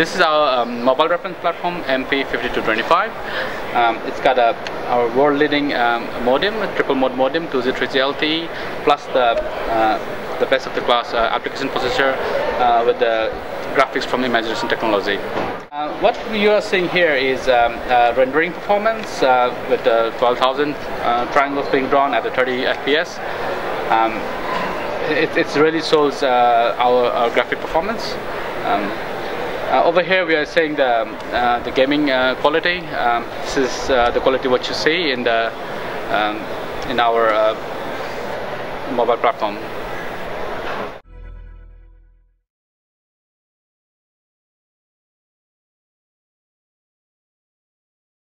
This is our um, mobile reference platform MP5225. Um, it's got a, our world-leading um, modem, triple mode modem, 2G 3G LTE, plus the uh, the best of the class uh, application processor uh, with the graphics from Imagination Technology. Uh, what you are seeing here is um, uh, rendering performance uh, with 12,000 triangles being drawn at the 30 FPS. Um, it, really shows our, our, graphic performance. Um, uh, over here we are saying the, uh, the gaming uh, quality. Um, this is the quality what you see in, the, um, in our mobile platform.